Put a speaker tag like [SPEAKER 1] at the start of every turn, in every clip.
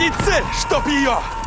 [SPEAKER 1] Наводить цель, чтоб ее!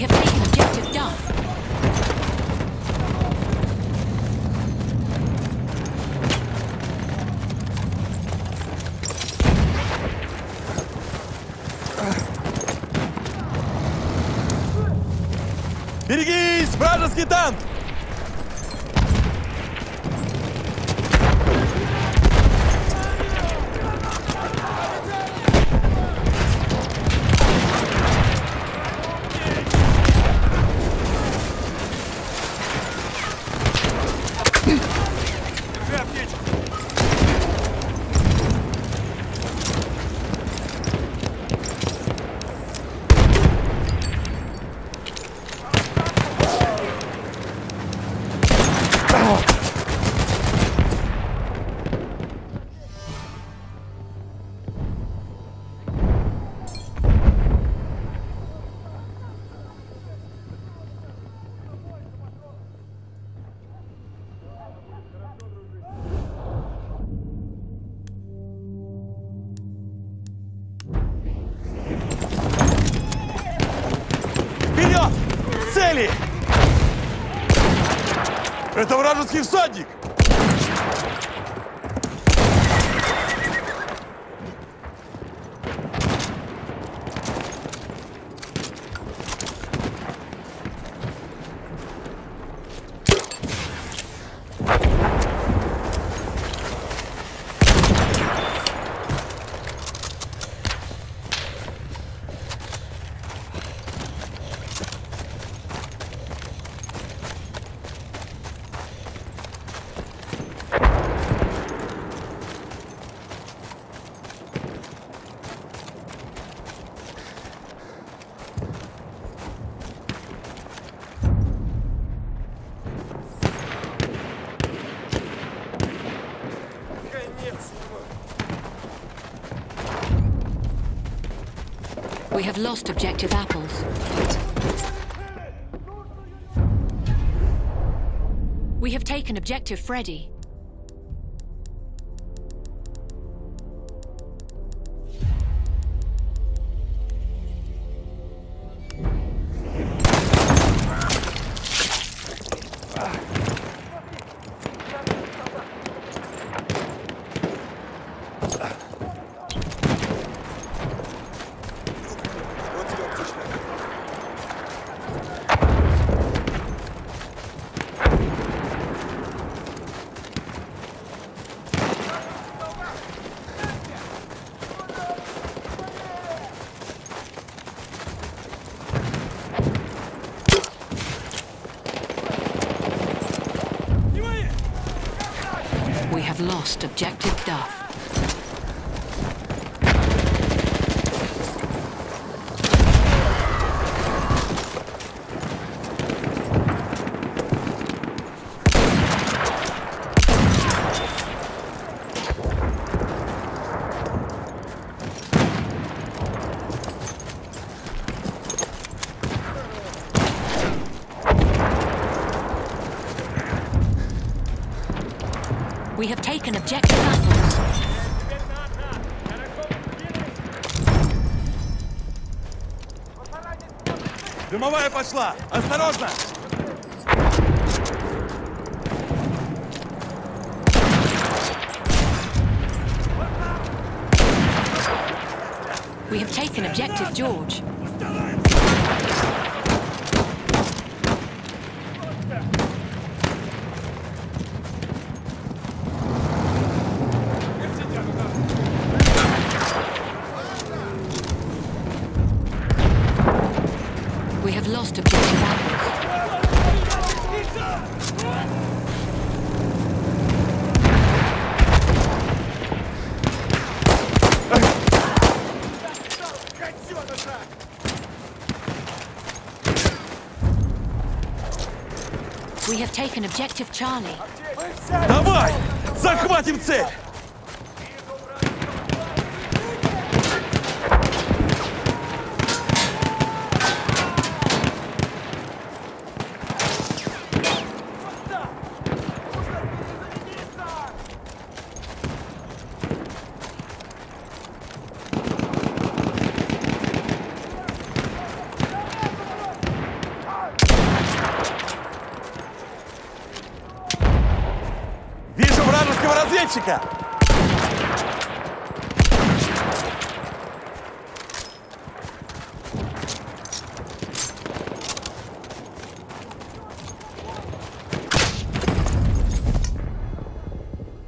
[SPEAKER 2] We have taken objective Duff.
[SPEAKER 1] Берегись! Вражеский танк! детский
[SPEAKER 2] садик! Have lost objective apples. We have taken objective Freddy. Objective Duff. We have taken objective apples.
[SPEAKER 1] Дымовая пошла! Осторожно!
[SPEAKER 2] We have taken objective George. We have taken objective Charlie.
[SPEAKER 1] Давай! Захватим цель!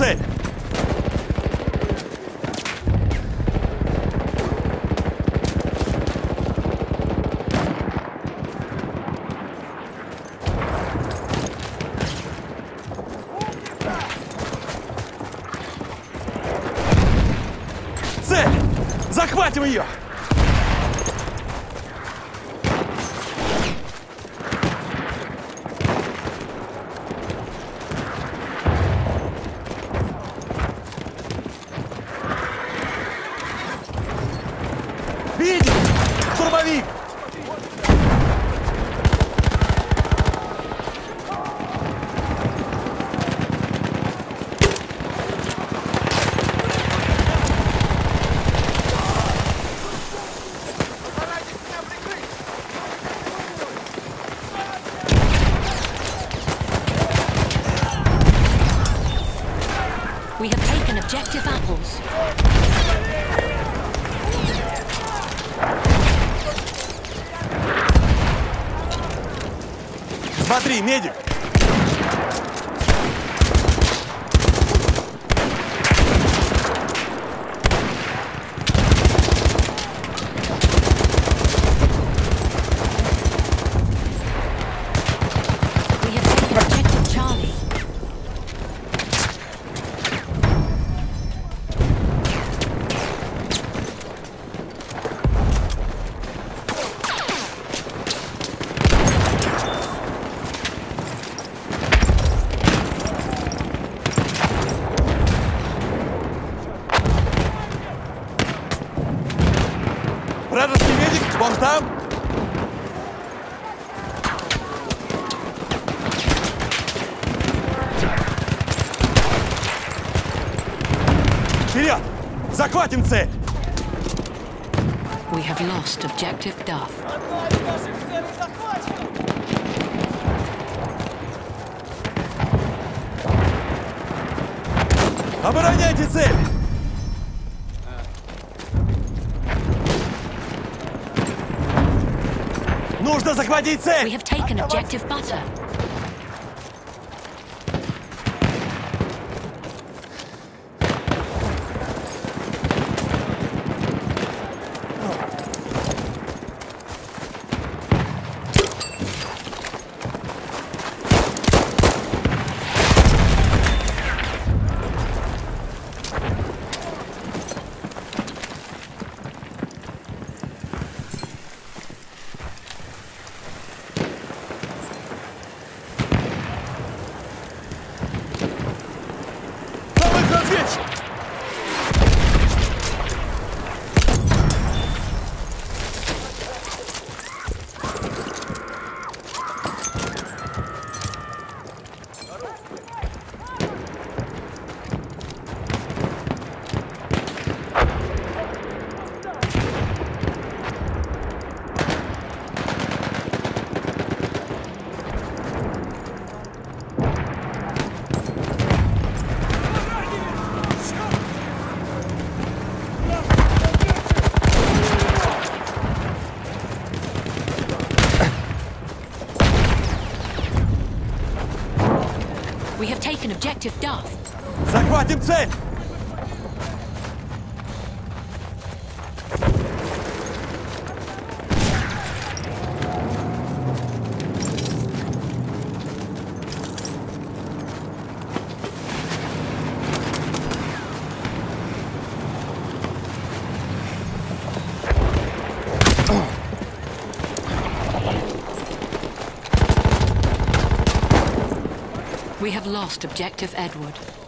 [SPEAKER 1] Avance. Медик!
[SPEAKER 2] лифтов.
[SPEAKER 1] Обороняйте цель! Нужно захватить цель!
[SPEAKER 2] We have taken objective butter.
[SPEAKER 1] Przed tym cel!
[SPEAKER 2] We have lost Objective Edward.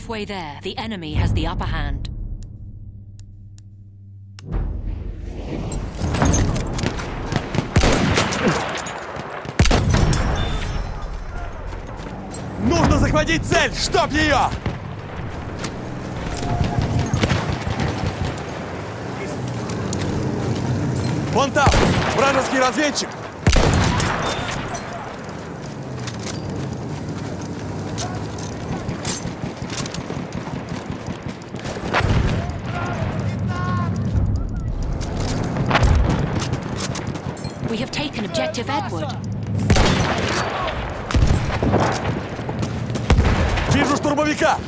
[SPEAKER 2] Halfway there, the enemy has the upper hand.
[SPEAKER 1] Нужно захватить цель! Чтоб ее! Вон там! Вражеский разведчик!
[SPEAKER 2] We have objective Edward.
[SPEAKER 1] Вижу штурмовика!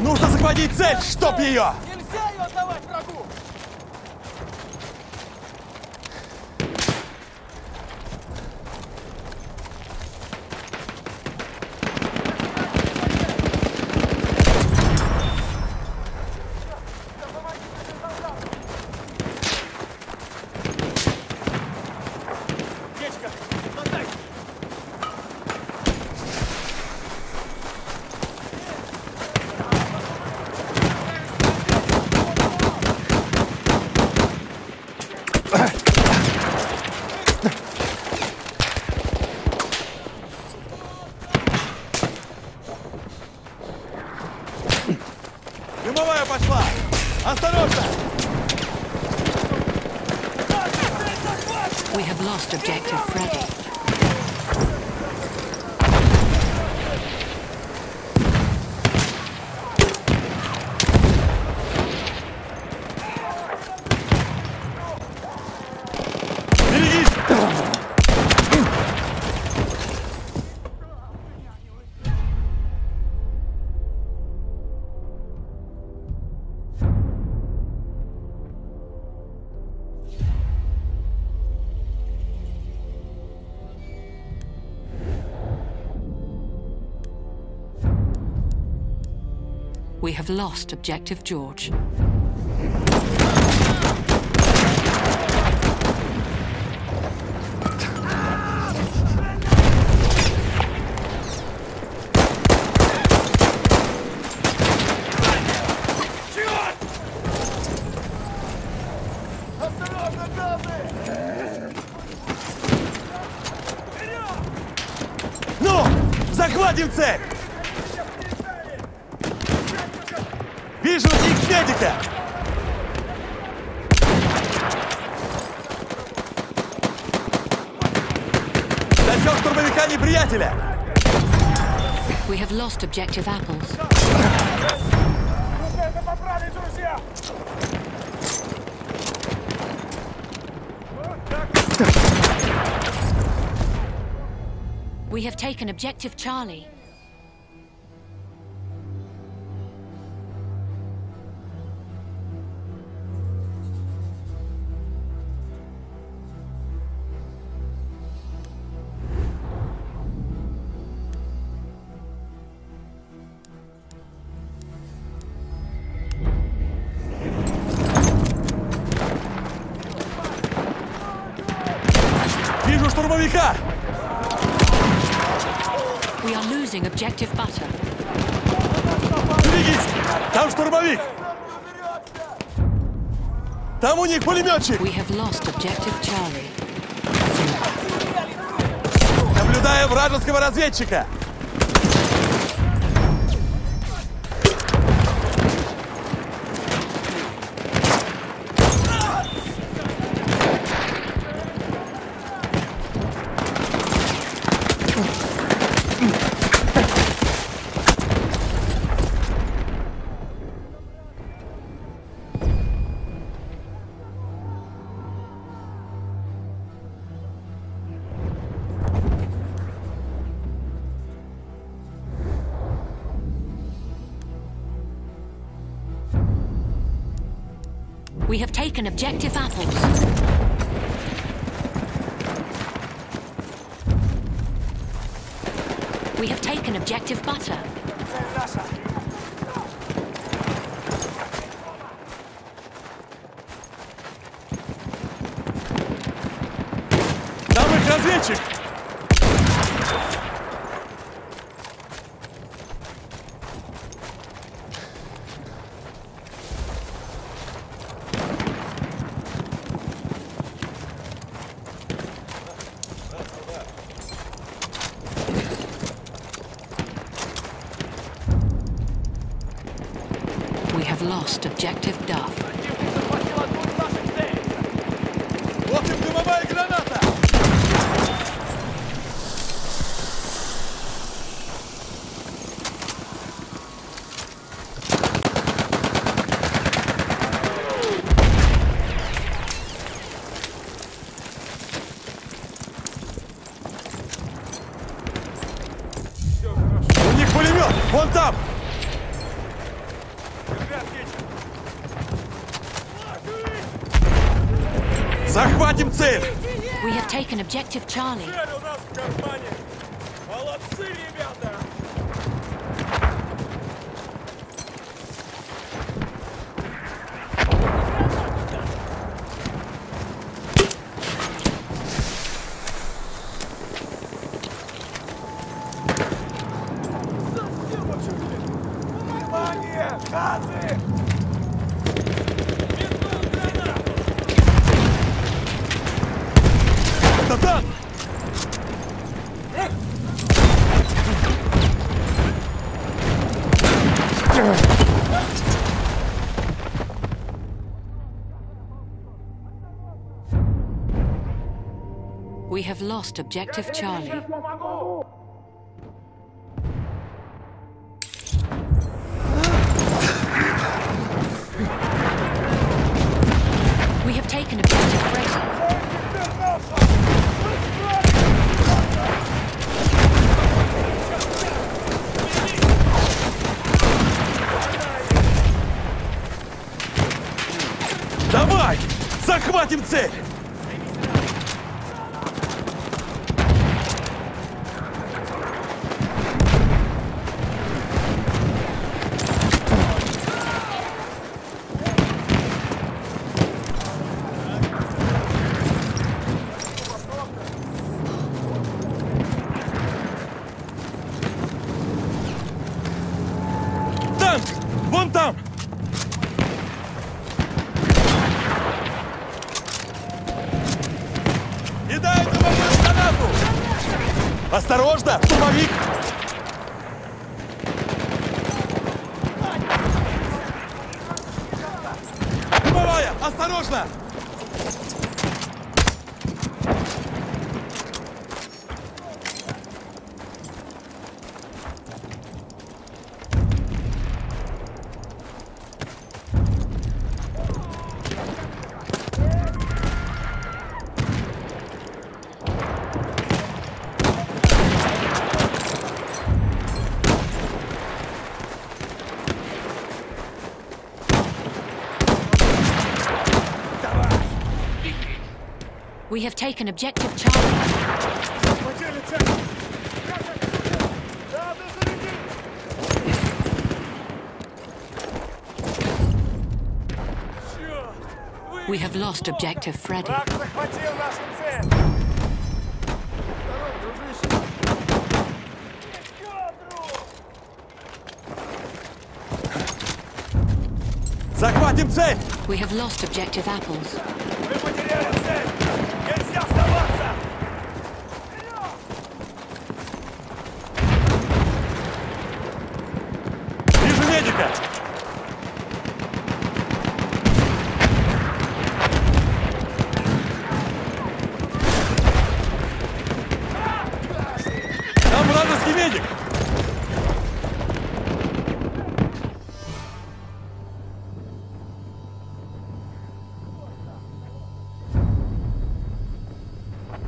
[SPEAKER 1] Нужно захватить цель! Чтоб ее!
[SPEAKER 2] We have lost objective George. lost objective apples. We have taken objective Charlie.
[SPEAKER 1] них пулеметчик!
[SPEAKER 2] We have lost objective Charlie.
[SPEAKER 1] Наблюдаю вражеского разведчика!
[SPEAKER 2] objective apples. We have taken objective butter.
[SPEAKER 3] Цель наша!
[SPEAKER 1] Там их разведчик! Вон там! Захватим цель!
[SPEAKER 2] We have taken objective Charlie.
[SPEAKER 3] Цель у нас в кармане! Молодцы,
[SPEAKER 2] We have lost objective Charlie.
[SPEAKER 3] Помогу!
[SPEAKER 2] We have taken objective Fraser.
[SPEAKER 1] Давай! Захватим цель! Вон! Вон там! Не дай этому гранату! Осторожно! Штурмовик! Штурмовая! Осторожно!
[SPEAKER 2] We have taken objective Charlie. We have lost objective Freddy. We have lost objective apples.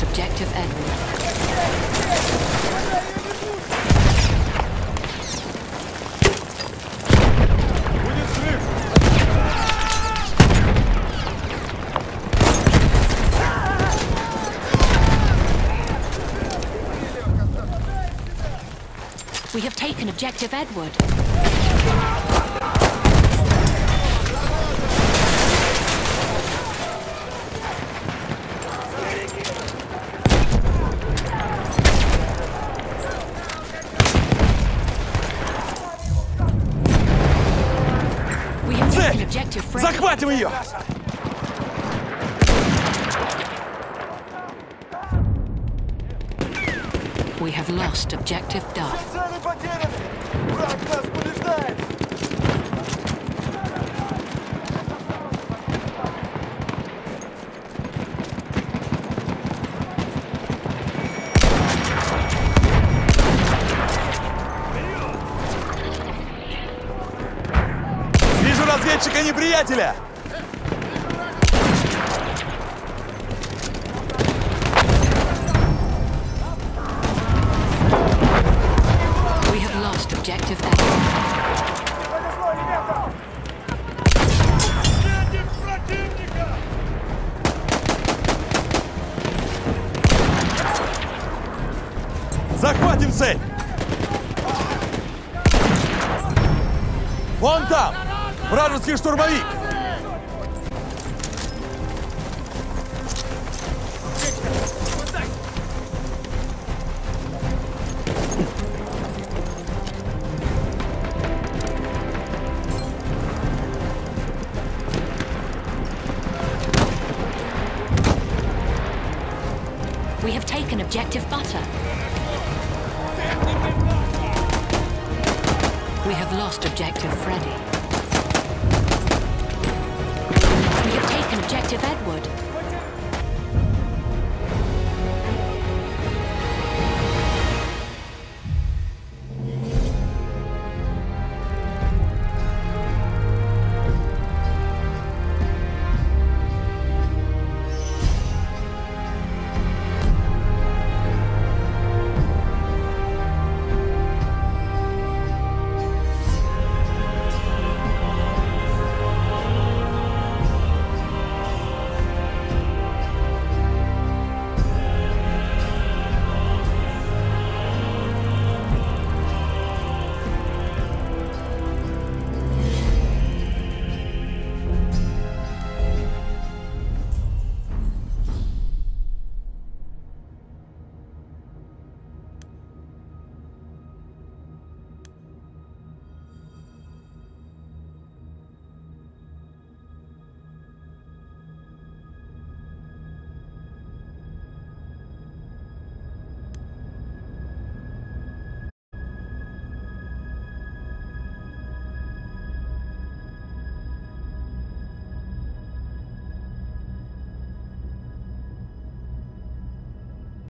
[SPEAKER 2] We have lost objective Edward.
[SPEAKER 1] Будет взрыв!
[SPEAKER 2] We have taken objective Edward.
[SPEAKER 1] Ее!
[SPEAKER 2] We have lost objective Duff.
[SPEAKER 3] Цели потеряны! Враг нас побеждает!
[SPEAKER 1] Вижу разведчика неприятеля!
[SPEAKER 2] Objective Butter. We have lost objective Freddy. We have taken objective Edward.